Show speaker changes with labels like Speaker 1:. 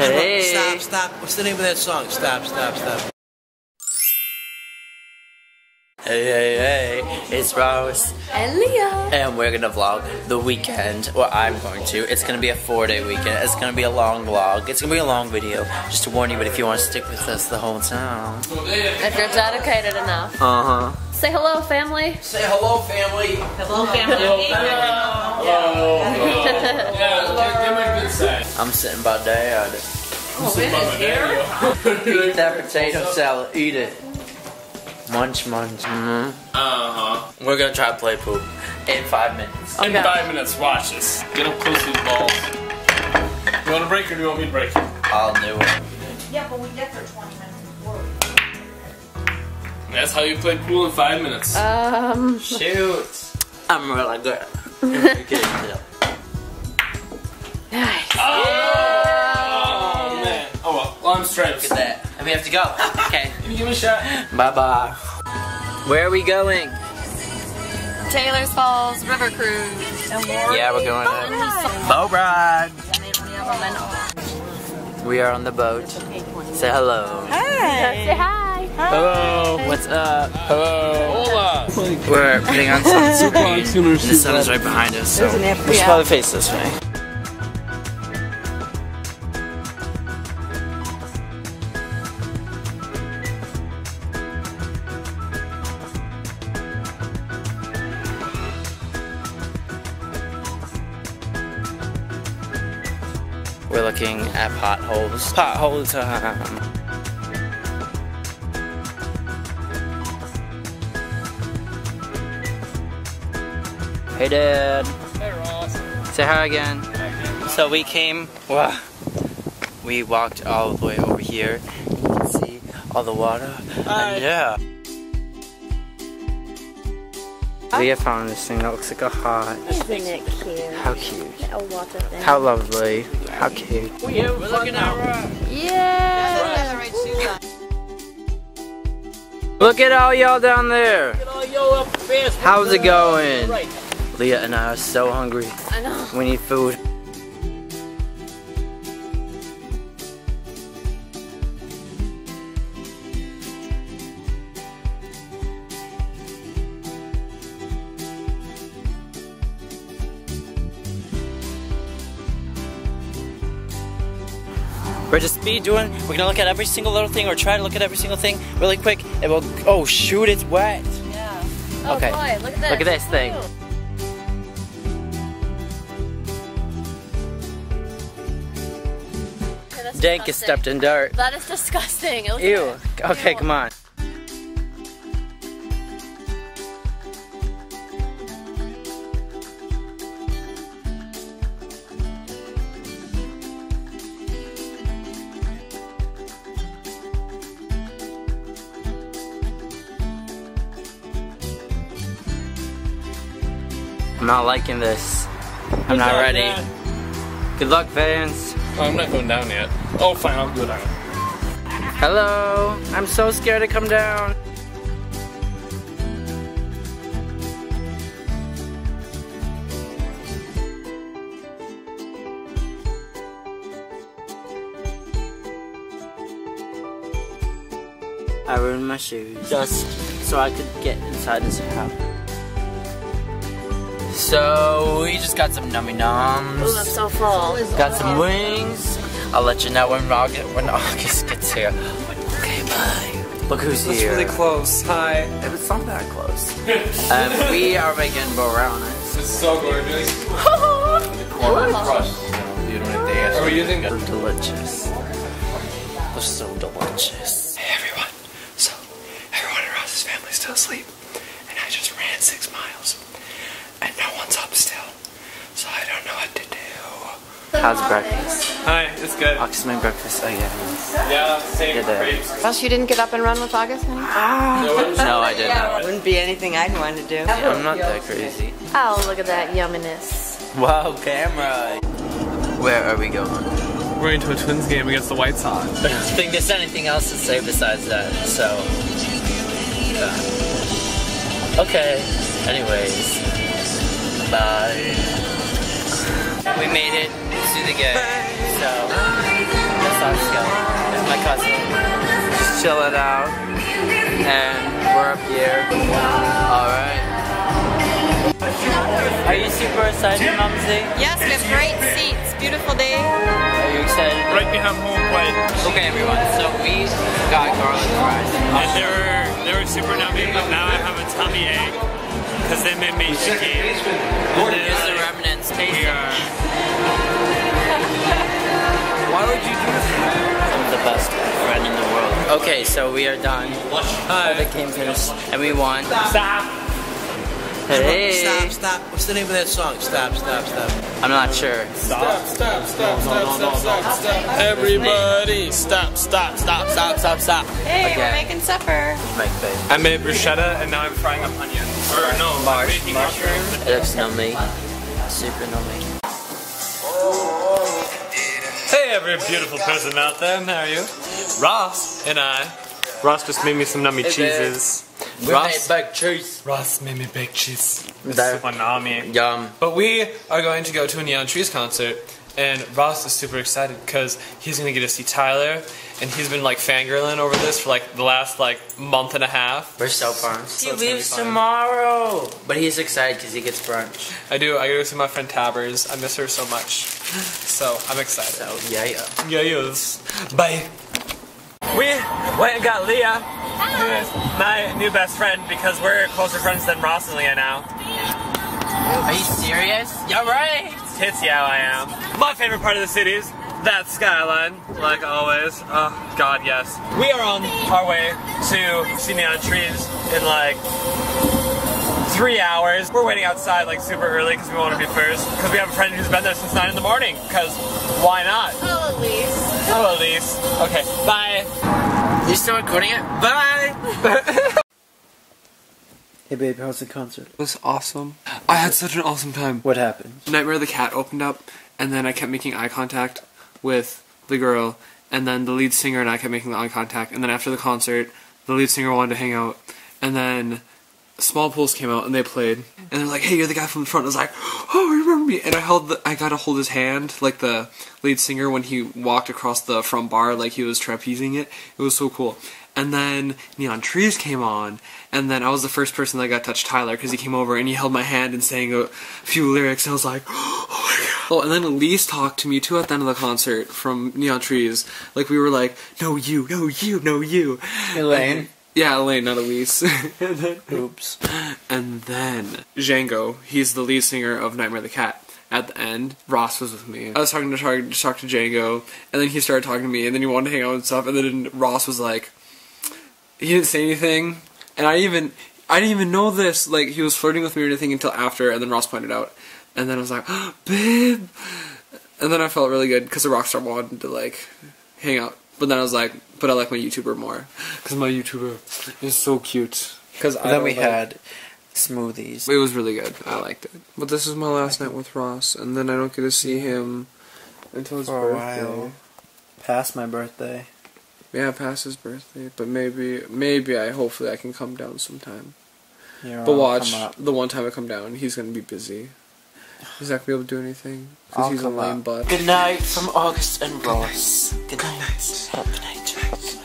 Speaker 1: Hey.
Speaker 2: Stop, stop. What's the name of that song? Stop, stop, stop.
Speaker 1: Hey, hey, hey, it's Ross,
Speaker 3: And Leah.
Speaker 1: and we're gonna vlog the weekend, or I'm going to. It's gonna be a four day weekend. It's gonna be a long vlog. It's gonna be a long video, just to warn you, but if you want to stick with us the whole time.
Speaker 3: If you're dedicated enough.
Speaker 1: Uh huh.
Speaker 3: Say hello, family.
Speaker 2: Say hello, family.
Speaker 4: Hello, family.
Speaker 1: I'm sitting by dad.
Speaker 4: Oh, it is here?
Speaker 1: Eat that potato salad, eat it. Munch, munch. Mm-hmm.
Speaker 5: Uh-huh.
Speaker 1: We're gonna try to play poop in five minutes.
Speaker 5: In five minutes, watch this. Get up close to the balls. You want to break or do you want me to break it?
Speaker 1: I'll do it.
Speaker 4: Yeah, but we get there 20 minutes before.
Speaker 5: That's how you play pool in five minutes.
Speaker 3: Um,
Speaker 1: Shoot. I'm really good. Okay,
Speaker 3: nice.
Speaker 5: oh, man. Oh, well. Long stripes.
Speaker 1: Look at that. And we have to go. Okay.
Speaker 5: Can you give me a shot?
Speaker 1: Bye bye. Where are we going?
Speaker 3: Taylor's Falls River Cruise.
Speaker 1: Yeah, we're going to boat ride. We are on the boat. Say hello.
Speaker 3: Say hi.
Speaker 1: Hello. What's up?
Speaker 5: Hello. Hola.
Speaker 1: We're putting on sunscreen. and the sun is right behind us, so we should probably face this way. We're looking at potholes. Potholes. time. Hey, Dad.
Speaker 5: Hey, Ross.
Speaker 1: Say hi again. So we came, wow, we walked all the way over here. You can see all the water.
Speaker 5: Hi.
Speaker 1: And yeah. Leah found this thing that looks like a heart.
Speaker 3: Isn't it cute?
Speaker 1: How cute.
Speaker 3: A water thing.
Speaker 1: How lovely. How cute. We're looking at
Speaker 3: Yeah.
Speaker 1: Look at all y'all down there. How's it going? Leah and I are so hungry.
Speaker 3: I know.
Speaker 1: We need food. We're just speed doing. We're gonna look at every single little thing, or try to look at every single thing really quick. It will. Oh shoot! It's wet.
Speaker 3: Yeah. Oh
Speaker 1: Okay.
Speaker 3: boy, look at this.
Speaker 1: Look at this thing.
Speaker 3: Okay,
Speaker 1: Dank has stepped in dirt.
Speaker 3: That is disgusting.
Speaker 1: Ew. Okay,
Speaker 3: Ew.
Speaker 1: come on. I'm not liking this. I'm not ready. Good luck, fans.
Speaker 5: Oh, I'm not going down yet. Oh, fine. I'll go down.
Speaker 1: Hello. I'm so scared to come down. I ruined my shoes just so I could get inside this house. So we just got some nummy nums.
Speaker 3: Ooh, I'm so full.
Speaker 1: Got some wings. I'll let you know when August, when August gets here. Okay, bye. Look who's
Speaker 6: It's
Speaker 1: here.
Speaker 6: really close. Hi.
Speaker 1: It it's not that close. um, we are making brownies.
Speaker 5: It's so gorgeous.
Speaker 2: Corn crust. You don't have to ask.
Speaker 5: Are we using
Speaker 1: They're delicious. They're so delicious.
Speaker 6: Hey everyone. So, everyone in Ross's family's still asleep. And I just ran six miles. And no one's up still. So I don't know what to do.
Speaker 1: How's breakfast?
Speaker 5: Hi, it's good.
Speaker 1: August made breakfast again.
Speaker 5: Yeah, Yeah, same
Speaker 1: Good day.
Speaker 5: grapes.
Speaker 3: Else you didn't get up and run with August, honey? Ah.
Speaker 1: No, I didn't.
Speaker 7: Wouldn't be anything I'd want to do.
Speaker 1: I'm not that crazy.
Speaker 3: Oh, look at that yumminess.
Speaker 1: Wow, camera. Where are we going?
Speaker 5: We're going to a Twins game against the White Sox.
Speaker 1: I don't think there's anything else to say besides that, so. yeah. Okay, anyways. Bye. We made it to the game, so. Let's cousin. Just chilling out. And we're up here. Alright. Are you super excited, Mumsy?
Speaker 7: Yes, we have great seats. Beautiful day.
Speaker 1: Are you excited?
Speaker 5: Right behind home plate.
Speaker 1: Okay, everyone. So we got garlic fries.
Speaker 8: And they were, they were super nummy, but now I have
Speaker 1: Okay, so we are done. Hi. The game finished, and we won.
Speaker 8: Stop!
Speaker 1: Hey.
Speaker 2: Stop, stop. What's the name of that song? Stop, stop, stop.
Speaker 1: I'm not sure.
Speaker 5: Stop, stop, stop, stop, stop, stop, stop. Everybody, stop, stop, stop, stop, stop, stop.
Speaker 7: Hey,
Speaker 1: Okay.
Speaker 7: we're making supper.
Speaker 8: I made bruschetta and now I'm frying up onions. Or no, I'm making mushrooms.
Speaker 1: It looks nummy. Super nummy.
Speaker 8: Hey, every beautiful person out there, how are you? Ross and I. Ross just made me some nummy
Speaker 1: Hey,
Speaker 8: cheeses.
Speaker 1: We
Speaker 8: Ross,
Speaker 1: made baked cheese.
Speaker 8: Ross made me baked cheese.
Speaker 1: That-
Speaker 8: Phenomenal.
Speaker 1: Yum.
Speaker 5: But we are going to go to a Neon Trees concert, and Ross is super excited because he's going to get to see Tyler, and he's been like fangirling over this for like the last like month and a half.
Speaker 1: We're so pumped.
Speaker 5: So
Speaker 1: He
Speaker 5: it's
Speaker 1: leaves tomorrow. But he's excited because he gets brunch.
Speaker 5: I do. I go see my friend Tabbers. I miss her so much, so I'm excited.
Speaker 1: So, yeah, yeah.
Speaker 5: Yeah, yes. Bye.
Speaker 8: We went and got Leah, who is my new best friend because we're closer friends than Ross and Leah now.
Speaker 1: Are you serious? Yeah, right.
Speaker 8: Tits, yeah, I am. My favorite part of the city is that skyline, like always. Oh, God, yes. We are on our way to see Neon Trees in like three hours. We're waiting outside like super early because we want to be first. Because we have a friend who's been there since 9 in the morning. Because why not?
Speaker 7: Oh, Elise.
Speaker 8: Oh, Elise. Okay, bye.
Speaker 1: You still recording it?
Speaker 8: Bye.
Speaker 1: Hey, babe, how's the concert?
Speaker 6: It was awesome. I had such an awesome time.
Speaker 1: What happened?
Speaker 6: Nightmare of the Cat opened up, and then I kept making eye contact with the girl, and then the lead singer and I kept making eye contact, and then after the concert, the lead singer wanted to hang out, and then Smallpools came out and they played, and they're like, "Hey, you're the guy from the front." I was like, "Oh, remember me?" And I held, the, I got to hold his hand, like the lead singer when he walked across the front bar, like he was trapezing it. It was so cool. And then Neon Trees came on, and then I was the first person that got to touch Tyler because he came over and he held my hand and sang a few lyrics, and I was like, "Oh my god!" Oh, and then Elise talked to me too at the end of the concert from Neon Trees. Like we were like, "No, you, no, you, no, you."
Speaker 1: Elaine.
Speaker 6: Yeah, Elaine, not Elise. and, then,
Speaker 1: Oops.
Speaker 6: and then Django, he's the lead singer of Nightmare the Cat. At the end, Ross was with me. I was talking to talk, talk to Django, and then he started talking to me, and then he wanted to hang out and stuff. And then Ross was like, he didn't say anything, and I even I didn't even know this. Like he was flirting with me or anything until after, and then Ross pointed out, and then I was like, babe, and then I felt really good because the rockstar wanted to like hang out. But then I was like, but I like my YouTuber more because my YouTuber is so cute. Because
Speaker 1: then we had smoothies.
Speaker 6: it was really good. I liked it. But this is my last night with Ross, and then I don't get to see him until his
Speaker 1: For a
Speaker 6: birthday.
Speaker 1: while. Past my birthday.
Speaker 6: Yeah, past his birthday. But maybe, maybe I hopefully I can come down sometime.
Speaker 1: You're
Speaker 6: But watch, the one time I come down, he's gonna be busy. He's not gonna be able to do anything because he's a lame
Speaker 1: up.
Speaker 6: butt.
Speaker 1: Good night from August and Ross. Good night. Good night.